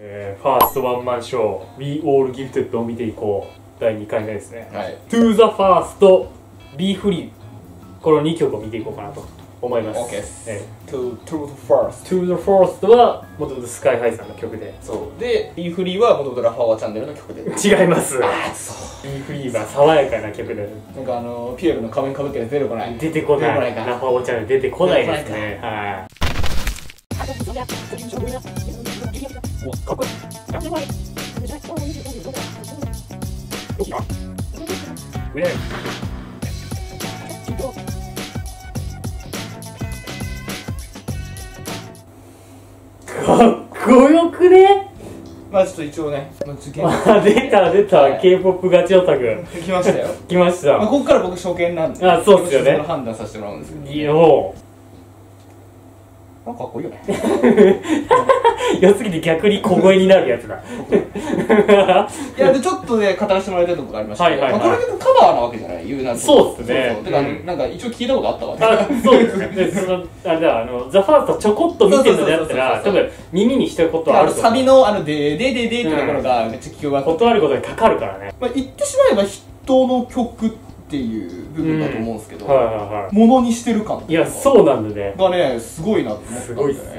えー、ファーストワンマンショー We All Gifted を見ていこう。第2回目ですね、はい。To the First Be Free この2曲を見ていこうかなと思います。OK ですえ。To, to the first ー To the First はもともとスカイハイさんの曲で。そう。で Be Free はもともとラファワチャンネルの曲で。違います。あそう。Be Free は爽やかな曲で。なんかあのピエロの仮面かぶってる出てこない。出てこない。出てこないかラファオちゃん出てこないですね。はいかっこよくね？まあちょっと一応ねまあ受験。あ出た出た、はい。K-POP ガチオタク。来ましたよ。来ましまあたここから僕初見なんであそうっすよね。判断させてもらうんですけどいやもなんかかっこいいよね。う 良すぎて逆に小声になるやつだ。いやでちょっとね語らせてもらいたいところがありまして、はいはいはい。まあ、これ結構カバーなわけじゃない言うなそうっすね。そうそう。てか、うん。なんか一応聞いたことあったわ。あそうですね。でそのあれだあのザ・ファーストちょこっと見てるのであったら多分耳にしたことはあるサビのあのででででってところがめっちゃ聞き終わって、断ることにかかるからね。まあ、言ってしまえば人の曲っていう部分だと思うんですけど、はいはいはものにしてる感いいやそうなんだね。がねすごいなと思ったんすだよごいっすよね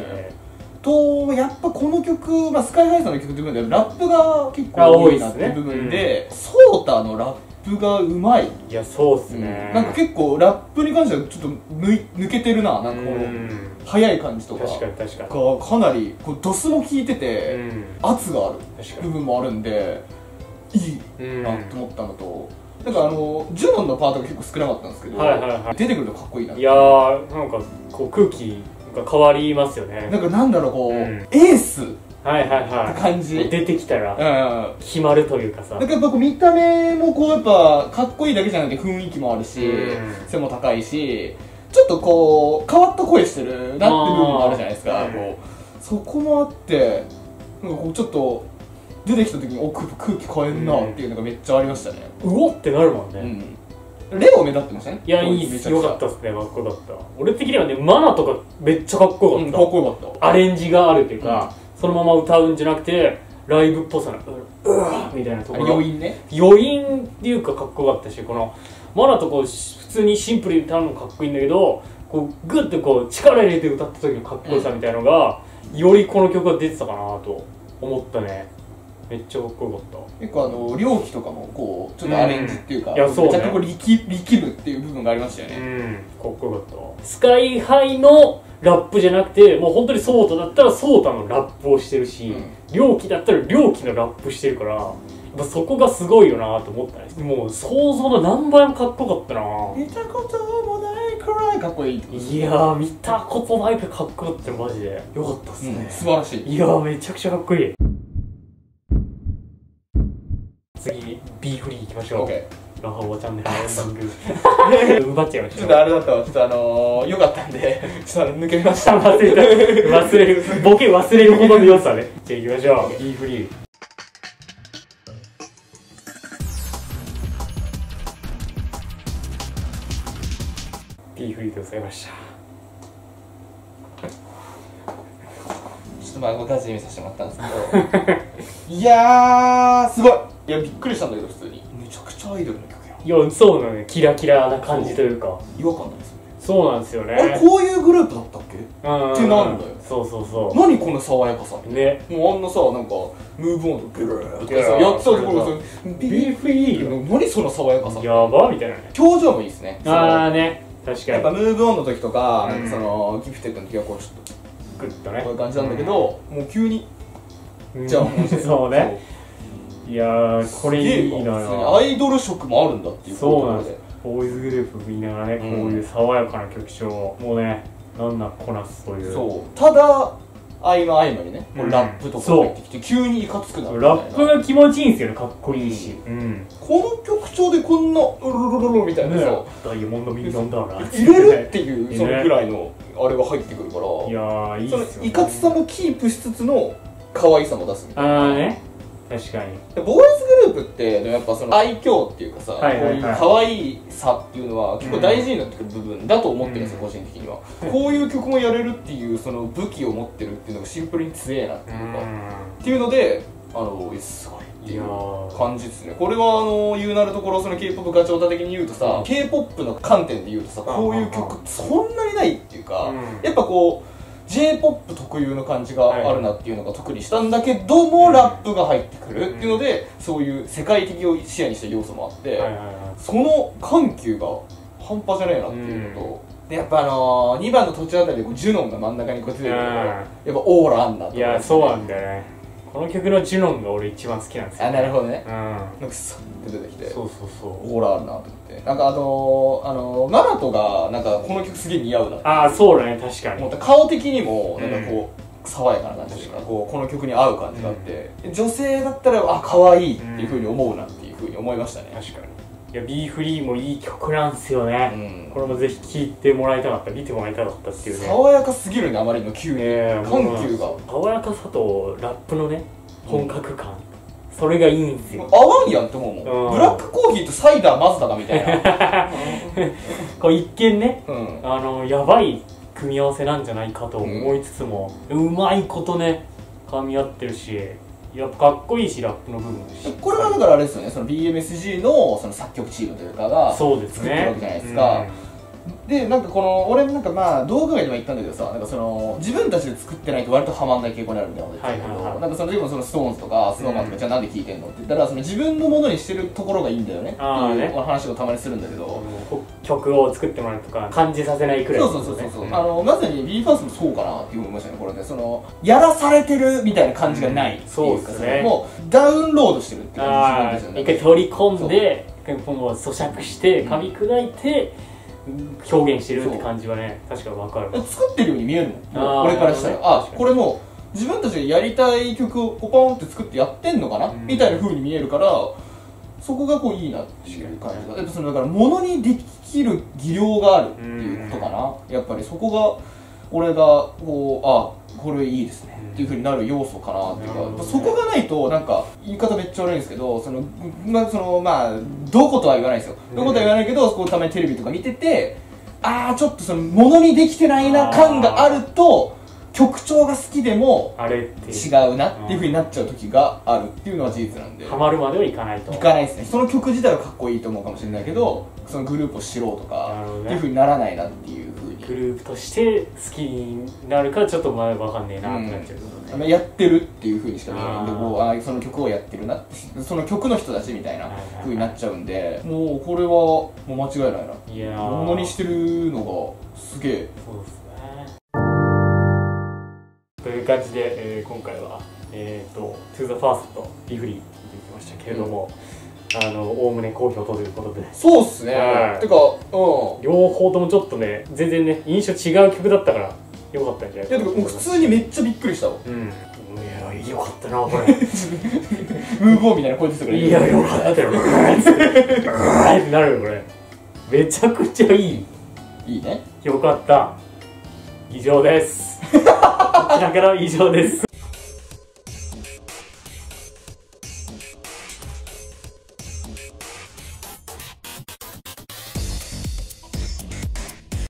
とやっぱこの曲、まあ、スカイハイさんの曲って部分でラップが結あ構多いなっていう部分で、ソータのラップがうまい、いやそうっすね。なんか結構ラップに関してはちょっと抜い抜けてるな。なんかこのうん。速い感じとか。確かに確かがかなりこうドスも効いてにて、うん。圧がある部分もあるんでいいうん。なと思ったのと、なんかあのジュノンのパートが結構少なかったんですけど、はいはいはい。出てくるとかっこいいないやーなんかこう空気が変わりますよね。なんかなんだろうこう、うん。エースってはいはい。はい感じ。出てきたらうん決まるというかさ。なんかやっぱ見た目もこうやっぱかっこいいだけじゃなくて雰囲気もあるし、うん。背も高いしちょっとこう変わった声してるなって部分もあるじゃないですか、こうそこもあってなんかこうちょっと出てきた時にお空空気変えんなっていうのがめっちゃありましたね。うおってなるもんね、うん、レオ目立ってましたねいやいいっす。よかったっすねかっこよかった。俺的にはねマナとかめっちゃかっこうん、よかった、かっこよかった。アレンジがあるっていうか、そのまま歌うんじゃなくてライブっぽさのううわみたいなところ。余韻ね。余韻っていうかかっこよかったしこのマナとこうし普通にシンプルに歌うのかっこいいんだけどこうグッてこう力入れて歌った時のかっこよさみたいのが、よりこの曲が出てたかなと思ったねめっちゃかっこよかった。結構あの猟奇とかもこうちょっとアレンジっていうか、うん。いやそうね。めちゃくちゃこう力力むっていう部分がありましたようね、ん。かっこよかったスカイハイのラップじゃなくてもう本当にソータだったらソータのラップをしてるしうん。だったら猟奇のラップしてるからやっぱそこがすごいよなと思ったね。もう想像の何倍もかっこよかったな。見たこともないくらいかっこいいいやー見たことないかかっこよかったよマジで。よかったっすうん。ね、素晴らしい。いやーめちゃくちゃかっこいい B フリー行きましょう。グ 奪っちゃいましちょったとあれだったわ。ちょっとあのー、よかったんで ちょっと抜けました。忘れた忘れるボケ忘れるほどの良さね。じゃあ行きましょう。B フリー。Be Free でございました。ちょっとまあご家事見させてもらったんですけど。いやーすごいいやびっくりしたんだけど普通に。めちゃくちゃアイドルの曲やん。いやそうなのねキラキラな感じというか。違和感ないですよね。そうなんですよね。あれこういうグループだったっけ？うん。ってなんだよ。そうそうそ何この爽やかさうね。もうあんなさなんか Move On とかブルーとかさいややってたところさ Be Free 何その爽やかさやばみたいなね。表情もいいですね。ああね。確かに。やっぱ Move On の時とか、うん。その Gifted の時はこうちょっとグッとね。こういう感じなんだけど、もう急にうん。じゃあ面白い。そうねいやーこれいいのすげえわ。普通によアイドル色もあるんだっていうそうなんですでボーイズグループ見ながらね、うん。こういう爽やかな曲調をもうねなんなこなすという。そう。ただ合間合間にね、こううん。ラップとか入ってきて急にいかつくなるラップが気持ちいいんですよねかっこいいし。うん。この曲調でこんなうるるるるみたいなさ、ねダイヤモンドミリオンダー入れるっていうねそのぐらいのあれが入ってくるから。いやーいいっすよ、いかつさもキープしつつの可愛さも出すみたいな。ああね確かに。でボーイズグルーープってやっぱその愛嬌っていうかさ、はいはいはい。こういう可愛いさっていうのは結構大事になってくる部分だと思ってるんですよ、うん。個人的には。こういう曲もやれるっていうその武器を持ってるっていうのがシンプルに強えなっていうか、っていうのであのすごいっていうー感じですね。これはあの言うなるところその k p o p ガチョウタ的に言うとさ、うん。K p o p の観点で言うとさこういう曲そんなにないっていうか、うん。やっぱこう j p o p 特有の感じがあるなっていうのが特にしたんだけども、ラップが入ってくるっていうので、そういう世界的を視野にした要素もあって、はいはいはい。その緩急が半端じゃねえなっていうのと、でやっぱあのー、2番の途中あたりでこうジュノンが真ん中にこう出てるのがうん。やっぱオーラあんなと思いやそうなんだよねこの曲のジュノンが俺一番好きなんですよあなるほどね。うん。なんかさって出てきて。そうそうそう。オーラあるなと思って。なんかあのー、あのー、マナトがなんかこの曲すげえ似合うなって。ああそうだね確かに。思った顔的にもなんかこう、爽やかな感じというかこうこの曲に合う感じがあって、女性だったらあ可愛いっていうふうに思うなっていうふうに思いましたね。確かにいや B フリーもいい曲なんですようね、ん。これもぜひ聴いてもらいたかった。見てもらいたかったっていうね。爽やかすぎるねあまりの急に、ええ緩急が。爽やかさとラップのね本格感、それがいいんですよ。合わんやんって思うもん、うん。ブラックコーヒーとサイダーマズダかみたいな。こう一見ねうん。あのやばい組み合わせなんじゃないかと思いつつも、うまいことね噛み合ってるしやっぱかっこいいしラップの部分これはだからあれですよね。その BMSG のその作曲チームというかがそうですね。作ってるわけじゃないですかでなんかこの俺なんかまあ動画外でも言ったんだけどさなんかその自分たちで作ってないと割とハマんない傾向になるみたいなこと言ってたんだけど、はいはいはい。なんかそのでもそのストーンズとかスノーマンとか、うん。じゃあなんで聴いてんのって言ったらその自分のものにしてるところがいいんだよね。っていう話をたまにするんだけど、こう曲を作ってもらうとか感じさせないくらいそうそうそうそうそう、ねあのまさに BE:FIRST もそうかなっていうふうに思いましたねこれね。そのやらされてるみたいな感じがないっていうか、うん。そうですね。もうダウンロードしてるっていうあ感じですよね。あ一回取り込んでもう咀嚼して噛み砕いて表現してるって感じはね確かに分かる。作ってるように見えるもん。あー俺からしたら。あこれもう自分たちがやりたい曲をポポンって作ってやってんのかな、うん。みたいな風に見えるからそこがこういいなっていう感じがやっぱそのだから物にできる技量があるっていうことかな、やっぱりそこが俺がこうあこれいいですね。っていう風になる要素かなっていうか、そこがないとなんか言い方めっちゃ悪いんですけどそのまあそのまあどことは言わないですよ。どことは言わないけどこうたまにテレビとか見ててああちょっとその物にできてないな感があると曲調が好きでも違うなっていう風になっちゃう時があるっていうのは事実なんで。ハマるまではいかないと。いかないですね。その曲自体はかっこいいと思うかもしれないけどそのグループを知ろうとかっていう風にならないなっていうグループとして好きになるかちょっとまだ分かんねえなってなっちゃうけどね、まあやってるっていう風にしか見えない。んでその曲をやってるなその曲の人たちみたいなはいはいはい風になっちゃうんでもうこれはもう間違いないないやー。ものにしてるのがすげえ。そうですね。という感じで、えー今回はえっ、と「To the First」と「Be Free」見ていきましたけれども、あのおおむね好評ということで。そうっすね。はい。てかうん。両方ともちょっとね全然ね印象違う曲だったからよかったんじゃないいやもう普通にめっちゃびっくりしたわ。うん。いやよかったなこ ムーブオンみたいな声出てたから。れいやよかったよ。ってなるよこれ。めちゃくちゃいい。いいね。よかった。以上です。こちらからは以上です